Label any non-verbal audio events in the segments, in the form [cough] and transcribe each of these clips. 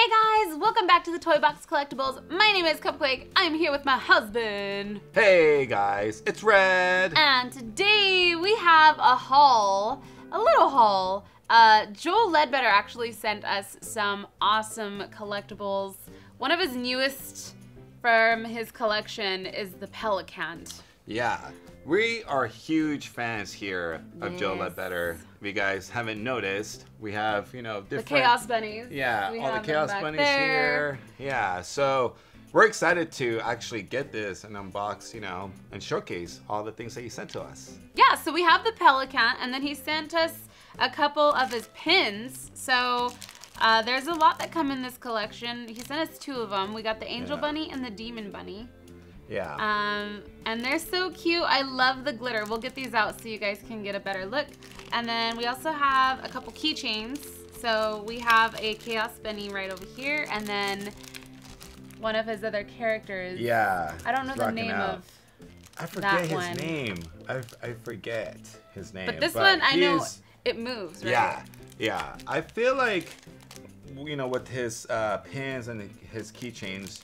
Hey guys, welcome back to the Toy Box Collectibles. My name is Cupquake. I'm here with my husband. Hey guys, it's Red. And today we have a haul, a little haul. Uh, Joe Ledbetter actually sent us some awesome collectibles. One of his newest from his collection is the Pelicant. Yeah, we are huge fans here of Joe Yes. Ledbetter. If you guys haven't noticed, we have, you know, The. Chaos Bunnies. Yeah, We all the Chaos Bunnies there. here. Yeah, so we're excited to actually get this and unbox, you know, and showcase all the things that he sent to us. Yeah, so we have the Pelicant, and then he sent us a couple of his pins. So uh, there's a lot that come in this collection. He sent us two of them. We got the Angel Yeah. Bunny and the Demon Bunny. Yeah. Um, and they're so cute. I love the glitter. We'll get these out so you guys can get a better look. And then we also have a couple keychains. So we have a Chaos Bunny right over here, and then one of his other characters. yeah. I don't know the name out. of, I forget his one. name. I, I forget his name. but this one I know it moves, right? Yeah, yeah. I feel like, you know, with his uh, pins and his keychains,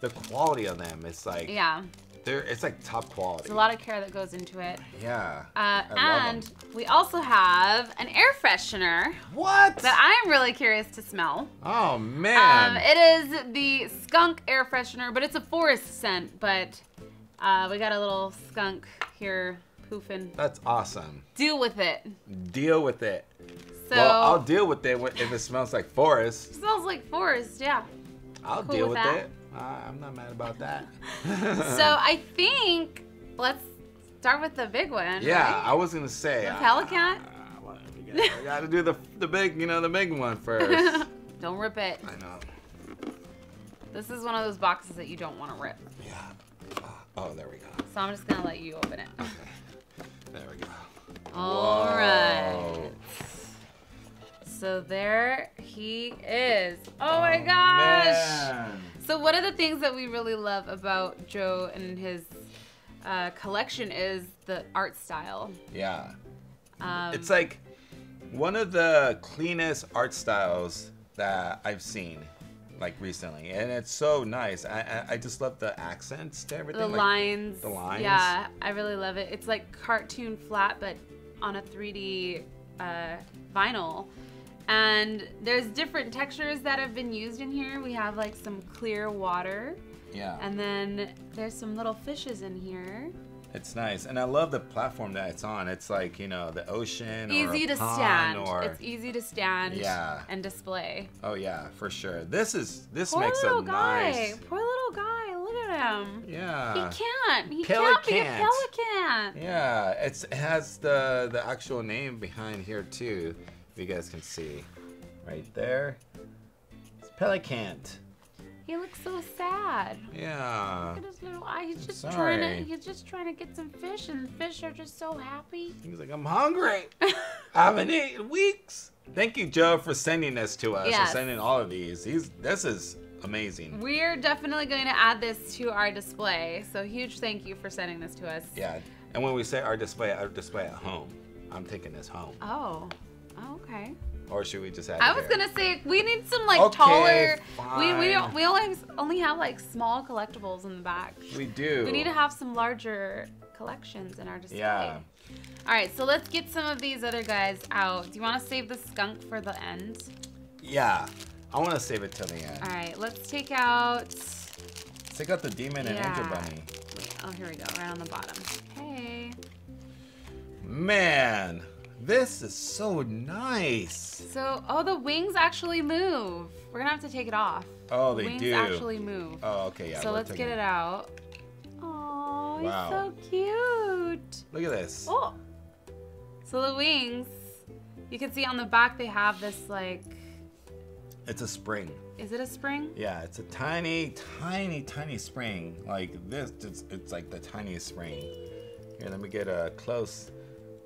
the quality of them is like, Yeah. they're it's like top quality. There's a lot of care that goes into it. Yeah. Uh, and we also have an air freshener What? that I'm really curious to smell. oh Um, man. it is the skunk air freshener, but it's a forest scent. But uh, we got a little skunk here poofing. That's awesome. Deal with it. Deal with it. So well, I'll deal with it if it smells like forest. smells like forest, yeah. I'll Cool deal with with, it. Uh, I'm not mad about that. [laughs] So I think let's start with the big one. yeah, right? I was gonna say. The uh, Pelican? uh, well, we gotta, we gotta do the the big, you know, the big one first. [laughs] don't rip it. I know. This is one of those boxes that you don't want to rip. Yeah. Oh, there we go. So I'm just gonna let you open it. Okay. There we go. All Whoa. right. So there he is. Oh my gosh. Man. So one of the things that we really love about Joe and his uh, collection is the art style. Yeah. Um, It's like one of the cleanest art styles that I've seen, like recently, and it's so nice. I I, I just love the accents to everything. the like- lines. the lines. Yeah, I really love it. It's like cartoon flat, but on a 3D uh, vinyl. And there's different textures that have been used in here. We have like some clear water. Yeah. And then there's some little fishes in here. It's nice, and I love the platform that it's on. It's like you know the ocean. or Easy to stand. Or It's easy to stand Yeah. and display. oh yeah, for sure. This is this Poor makes little a guy. nice. Poor little guy. Look at him. Yeah. he can't. He can't be a pelican. Yeah, it's, it has the the actual name behind here too. You guys can see, right there. It's Pelicant. He looks so sad. Yeah. Look at his little eye. He's just Sorry. trying to. He's just trying to get some fish, and the fish are just so happy. He's like, I'm hungry. [laughs] I haven't eaten in weeks. Thank you, Joe, for sending this to us. Yes. For sending all of these. These this is amazing. We're definitely going to add this to our display. So huge thank you for sending this to us. Yeah. And when we say our display, our display at home. I'm taking this home. Oh. Oh, okay. Or should we just add I was gonna say we need some like Okay, taller. We we don't we only only have like small collectibles in the back. We do. We need to have some larger collections in our display. Yeah. All right, so let's get some of these other guys out. Do you want to save the skunk for the end? Yeah. I want to save it till the end. All right, let's take out. Let's Take out the demon and angel bunny. Wait, oh, here we go, right on the bottom. Okay. Man, this is so nice. So, oh, the wings actually move. We're gonna have to take it off. Oh, the they wings do. actually move. Oh, okay, yeah. so let's get it out. Oh, he's so cute. Look at this. Oh. So the wings, you can see on the back they have this like, It's a spring. is it a spring? Yeah, it's a tiny, tiny, tiny spring. Like this, it's, it's like the tiniest spring. Here, let me get a close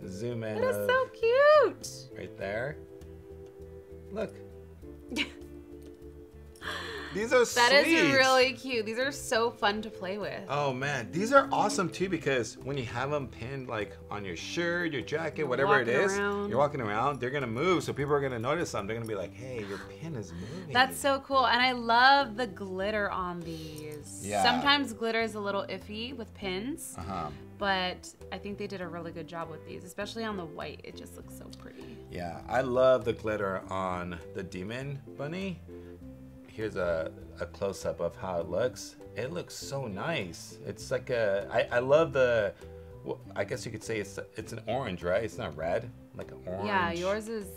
zoom in It is so cute. right there. Look. [laughs] These are so. That is sweet. really cute. These are so fun to play with. Oh man, these are awesome too because when you have them pinned like on your shirt, your jacket, whatever it is, around. you're walking around, they're gonna move, so people are gonna notice them. They're gonna be like, "Hey, your pin is moving." That's so cool. And I love the glitter on these. Yeah. Sometimes glitter is a little iffy with pins, Uh huh. but I think they did a really good job with these, especially on the white. It just looks so pretty. Yeah, I love the glitter on the demon bunny. Here's a, a close up of how it looks. It looks so nice. It's like a. I, I love the. well, I guess you could say it's it's an orange, right? It's not red, like an orange. Yeah, yours is,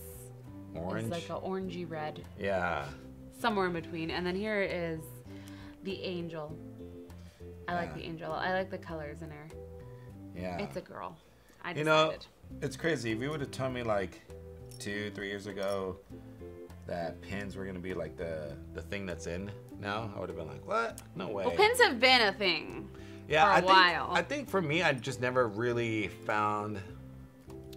orange. is like an orangey red, yeah, somewhere in between. And then here is the angel. I like the angel. I like the colors in her. yeah. It's a girl. I You know, it's crazy. If you would have told me like two, three years ago that pins were gonna be like the the thing that's in now, I would have been like, what? No way. well, pins have been a thing. yeah, for a I think, while. I think for me, I just never really found.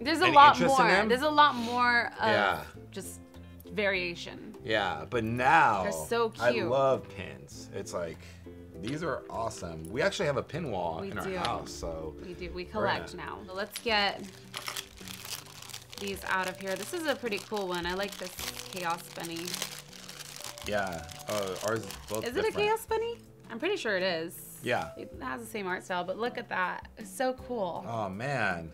There's a lot more. There's a lot more of Yeah. just variation. Yeah, but now They're so cute. I love pins. It's like these are awesome. We actually have a pin wall We in our do. house, so We do. We collect gonna- now. So let's get these out of here. This is a pretty cool one. I like this chaos bunny. yeah. Oh, ours is both. Is it a chaos bunny? I'm pretty sure it is. Yeah. It has the same art style, but look at that. It's so cool. Oh man,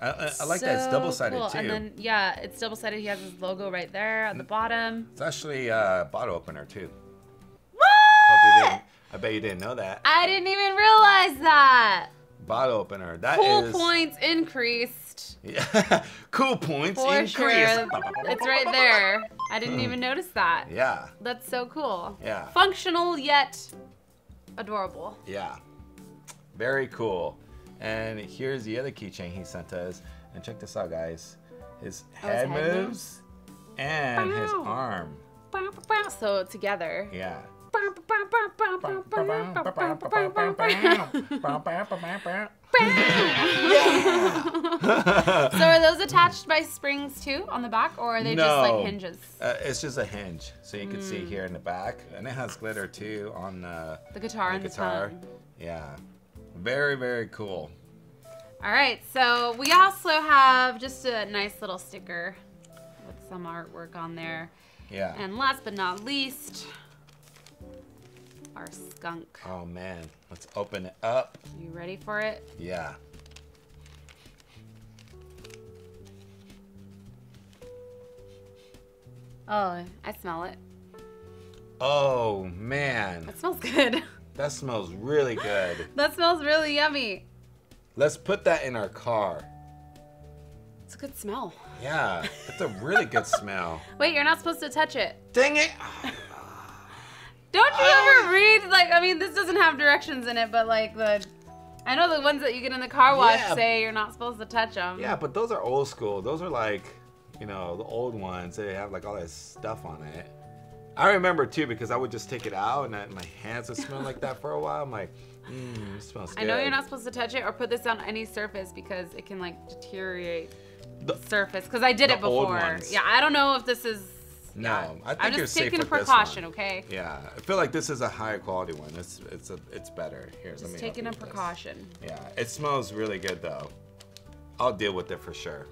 I, I, I like that. It's double sided cool. too. And then yeah, it's double sided. He has his logo right there at the bottom. It's actually a bottle opener too. Hope you What? didn't, I bet you didn't know that. I didn't even realize that. Bottle opener. That Cool is- points increased. Yeah. [laughs] cool points For increase. sure. It's right there. I didn't hmm. even notice that. Yeah. That's so cool. Yeah. Functional yet adorable. Yeah. Very cool. And here's the other keychain he sent us. And check this out, guys. His Oh, his head head moves and his arm. So together. Yeah so are those attached by springs too on the back, or are they no. just like hinges? Uh, it's just a hinge, so you can mm. see here in the back, and it has glitter too on uh, the guitar. The guitar, the yeah, very very cool. All right, so we also have just a nice little sticker with some artwork on there. Yeah. And last but not least, our skunk. oh man, let's open it up. You ready for it? Yeah. Oh, I smell it. Oh man, That smells good. [laughs] that smells really good. that smells really yummy. Let's put that in our car. It's a good smell. Yeah, it's a really good smell. [laughs] Wait, you're not supposed to touch it. Dang it! [laughs] You ever read like I mean this doesn't have directions in it, but like the I know the ones that you get in the car wash Yeah. say you're not supposed to touch them. Yeah, but those are old school. Those are like, you know, the old ones. They have like all that stuff on it. I remember too because I would just take it out and I, my hands would smell like that for a while. I'm like, mmm, smells good. I know you're not supposed to touch it or put this on any surface because it can like deteriorate The- surface. Because I did it before. Yeah, I don't know if this is. No. I think I'm you're just safe taking with this precaution, one. okay? Yeah, I feel like this is a higher quality one. It's it's a it's better. Here, let Just me taking a with this. precaution. Yeah, it smells really good though. I'll deal with it for sure.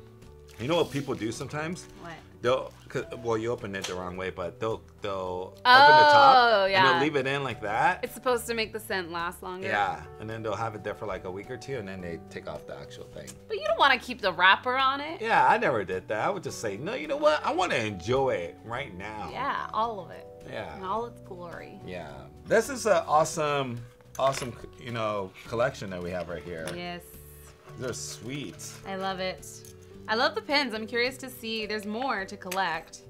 You know what people do sometimes? What? They'll, well, you open it the wrong way, but they'll they'll open the Oh, top and they'll leave it in like that. It's supposed to make the scent last longer. Yeah, and then they'll have it there for like a week or two, and then they take off the actual thing. But you don't want to keep the wrapper on it. Yeah, I never did that. I would just say, no, you know what? I want to enjoy it right now. Yeah, all of it. Yeah. In all its glory. Yeah. This is an awesome, awesome, you know, collection that we have right here. Yes. They're sweet. I love it. I love the pins. I'm curious to see. There's more to collect.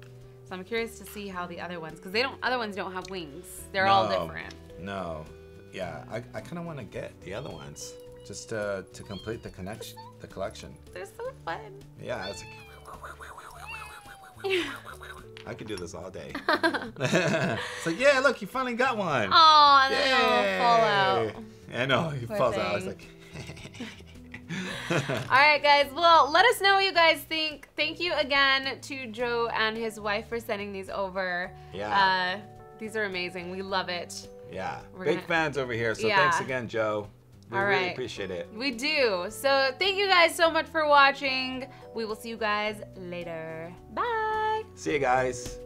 So I'm curious to see how the other ones, because they don't. Other ones don't have wings. They're all different. No. Yeah, I, I kind of want to get the other ones just to, to complete the connection, the collection. They're so fun. Yeah, it's like, I could do this all day. [laughs] it's like, yeah, look, you finally got one. Oh, and then it'll fall out. I know, he Poor falls out. I was like, [laughs] All right, guys. Well, let us know what you guys think. Thank you again to Joe and his wife for sending these over. Yeah. Uh, These are amazing. We love it. Yeah. We're Big gonna- fans over here. So Yeah. thanks again, Joe. We All really right. appreciate it. We do. So thank you guys so much for watching. We will see you guys later. Bye. See you guys.